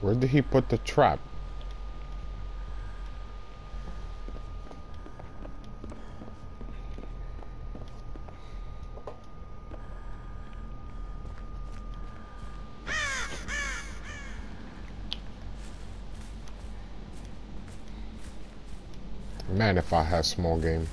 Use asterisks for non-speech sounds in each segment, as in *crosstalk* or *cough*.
Where did he put the trap? Man, if I had small game.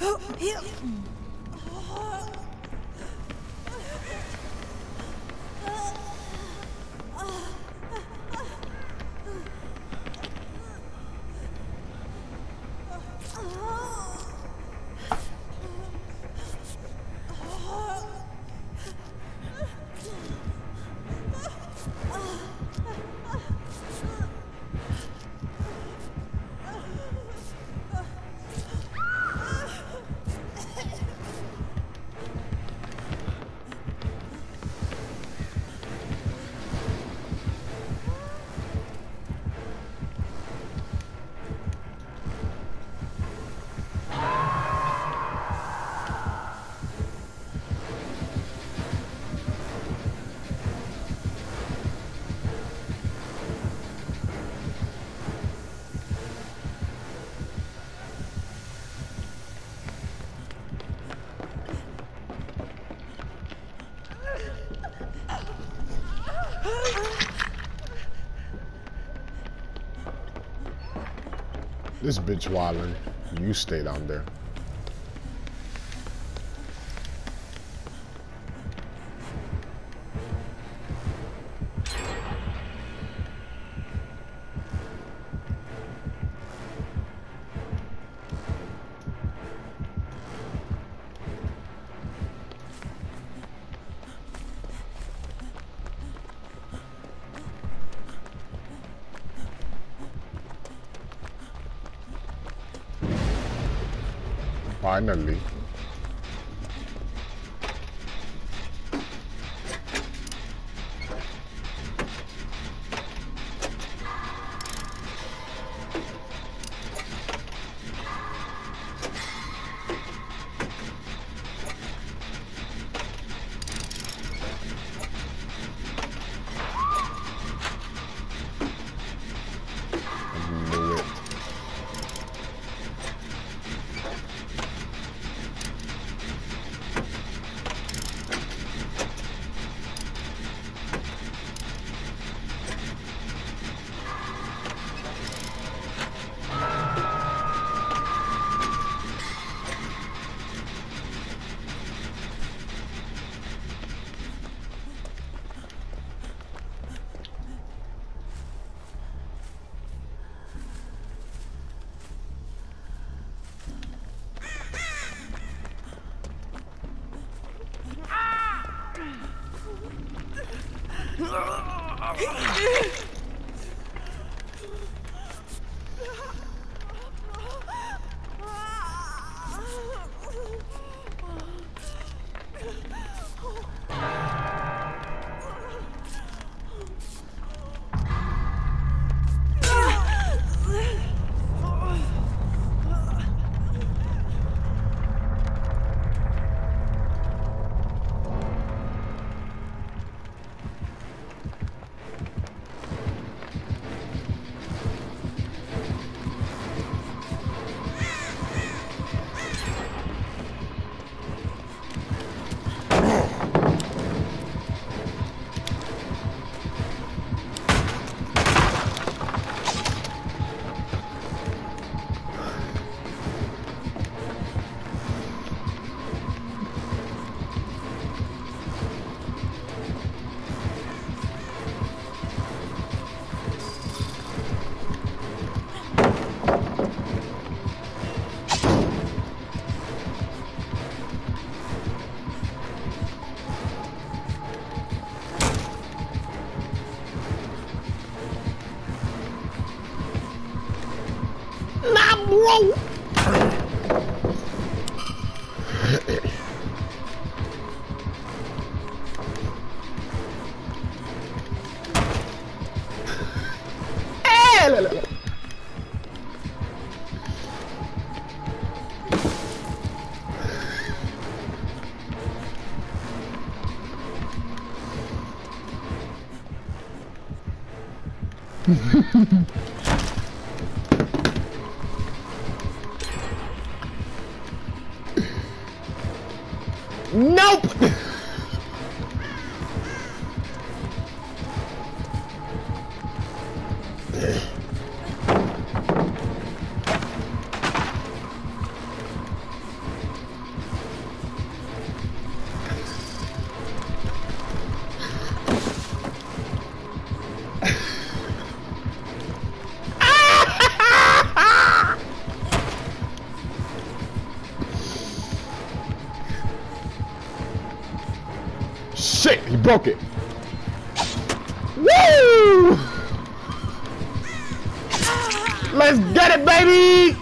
Oh, here. Oh. This bitch wildin'. You stay down there. Finally. Nope. Broke it. Woo! Let's get it, baby!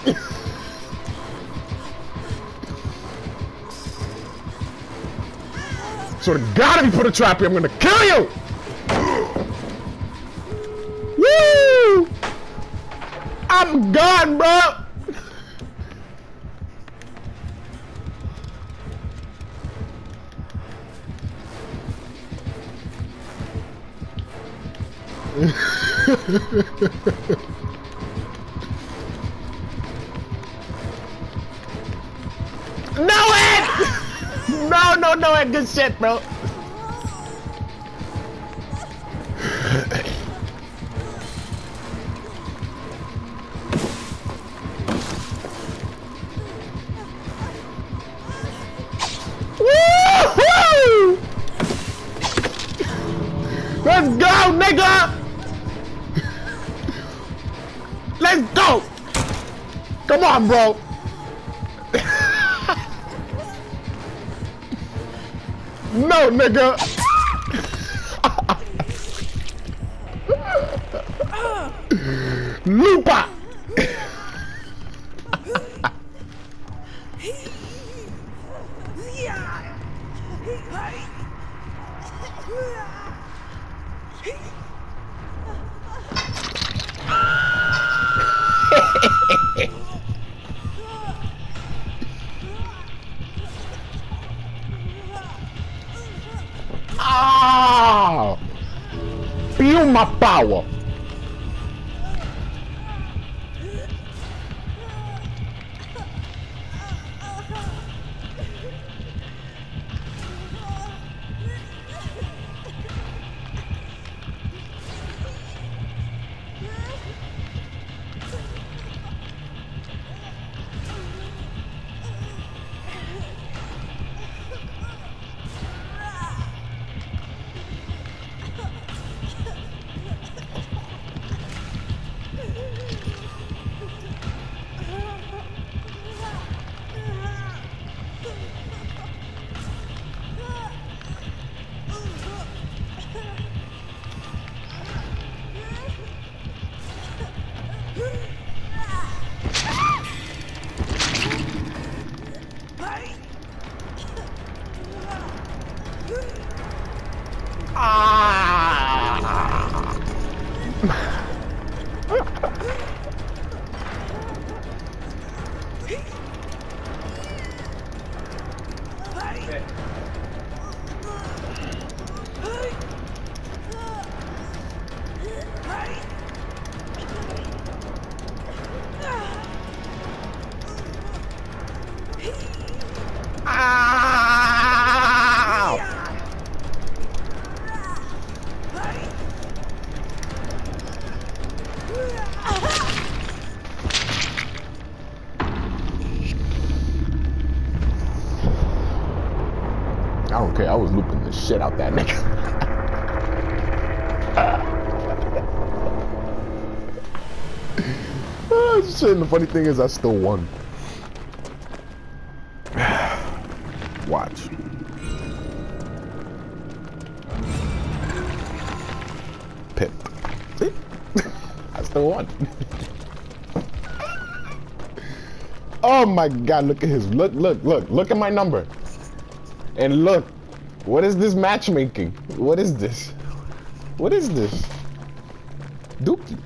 So to God, if you put a trap here, I'm gonna kill you! Woo! I'm gone, bro! *laughs* no it! No, no, no it. Good shit, bro. Let's go, nigga! Let's go! Come on, bro! *laughs* no, nigga! *laughs* Lupa! Feel my Ow! Don't care. I was looping the shit out that nigga. *laughs* Ah, and the funny thing is, I still won. *sighs* Watch. Pip. See? *laughs* I still won. *laughs* oh my god, look at his look, look, look, look at my number. And look, what is this matchmaking? What is this? What is this? Dookie.